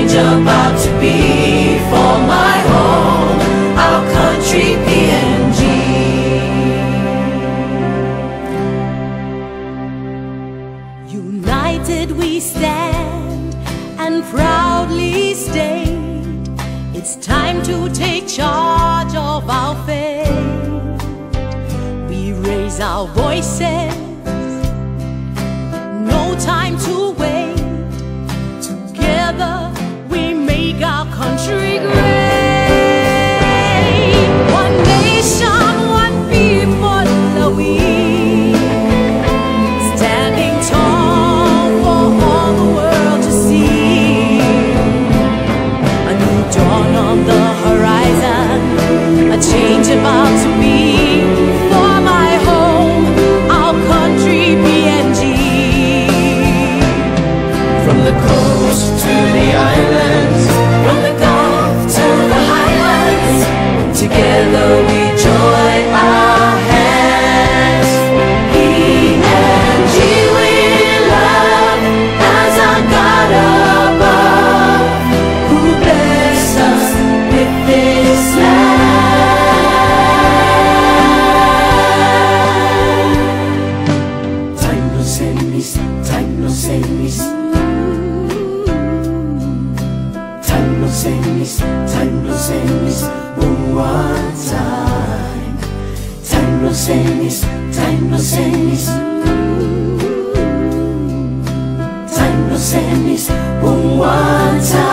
change about to be for my home, our country PNG. United we stand and proudly state it's time to take charge of our fate. We raise our voices, No semis, time no semis, one time. Time no semis, time no semis. Time no semis, one time.